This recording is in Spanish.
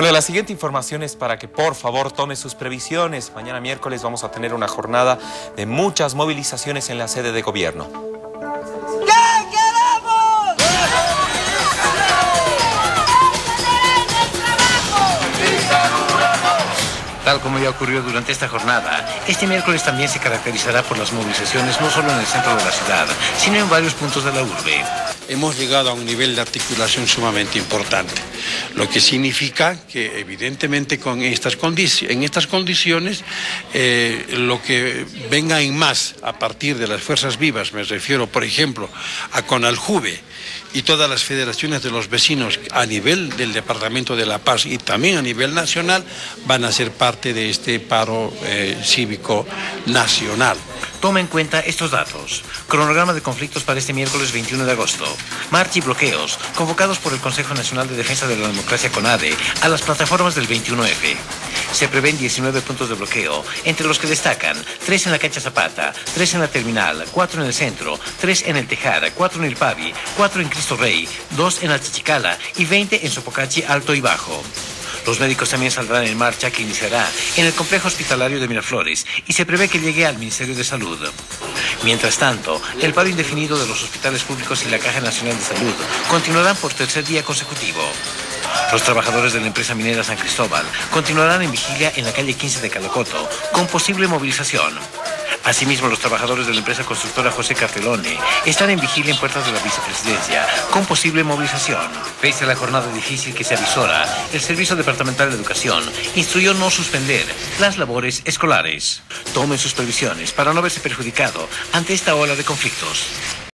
Bueno, la siguiente información es para que por favor tome sus previsiones. Mañana miércoles vamos a tener una jornada de muchas movilizaciones en la sede de gobierno. Tal como ya ocurrió durante esta jornada, este miércoles también se caracterizará por las movilizaciones no solo en el centro de la ciudad, sino en varios puntos de la urbe. Hemos llegado a un nivel de articulación sumamente importante, lo que significa que evidentemente con estas en estas condiciones eh, lo que venga en más a partir de las fuerzas vivas, me refiero por ejemplo a Conaljuve, y todas las federaciones de los vecinos a nivel del Departamento de La Paz y también a nivel nacional van a ser parte de este paro eh, cívico nacional. Toma en cuenta estos datos. Cronograma de conflictos para este miércoles 21 de agosto. Marcha y bloqueos convocados por el Consejo Nacional de Defensa de la Democracia CONADE a las plataformas del 21F. Se prevén 19 puntos de bloqueo, entre los que destacan 3 en la cancha Zapata, 3 en la terminal, 4 en el centro, 3 en el Tejar, 4 en el Pavi, 4 en Cristo Rey, 2 en Chichicala y 20 en Sopocachi Alto y Bajo. Los médicos también saldrán en marcha que iniciará en el complejo hospitalario de Miraflores y se prevé que llegue al Ministerio de Salud. Mientras tanto, el paro indefinido de los hospitales públicos y la Caja Nacional de Salud continuarán por tercer día consecutivo. Los trabajadores de la empresa minera San Cristóbal continuarán en vigilia en la calle 15 de Calocoto, con posible movilización. Asimismo, los trabajadores de la empresa constructora José Cartelone están en vigilia en puertas de la vicepresidencia, con posible movilización. Pese a la jornada difícil que se avisora, el Servicio Departamental de Educación instruyó no suspender las labores escolares. Tomen sus previsiones para no verse perjudicado ante esta ola de conflictos.